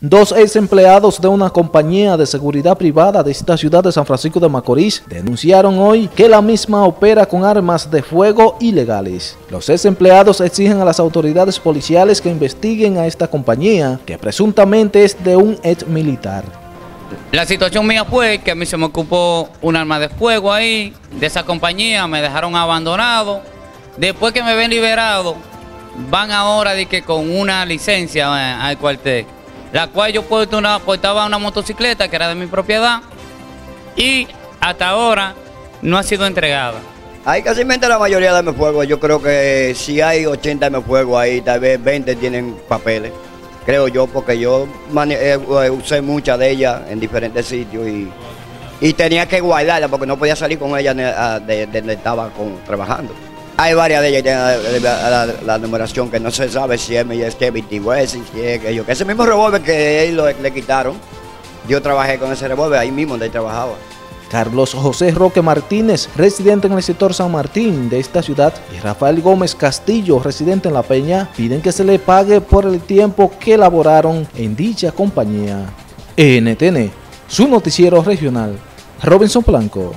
Dos ex empleados de una compañía de seguridad privada de esta ciudad de San Francisco de Macorís denunciaron hoy que la misma opera con armas de fuego ilegales. Los ex empleados exigen a las autoridades policiales que investiguen a esta compañía, que presuntamente es de un ex militar. La situación mía fue que a mí se me ocupó un arma de fuego ahí, de esa compañía, me dejaron abandonado. Después que me ven liberado, van ahora de que con una licencia eh, al cuartel la cual yo una, portaba una motocicleta que era de mi propiedad y hasta ahora no ha sido entregada. Hay casi la mayoría de mis fuegos, yo creo que si hay 80 de mis fuegos ahí, tal vez 20 tienen papeles, creo yo, porque yo eh, eh, usé muchas de ellas en diferentes sitios y, y tenía que guardarlas porque no podía salir con ellas de, donde estaba trabajando. Hay varias de ellas que la, numeración que no se sabe si es, es que 22, si es que yo. Ese mismo revólver que le quitaron, yo trabajé con ese revólver ahí mismo donde trabajaba. Carlos José Roque Martínez, residente en el sector San Martín de esta ciudad, y Rafael Gómez Castillo, residente en La Peña, piden que se le pague por el tiempo que laboraron en dicha compañía. NTN, su noticiero regional, Robinson Blanco.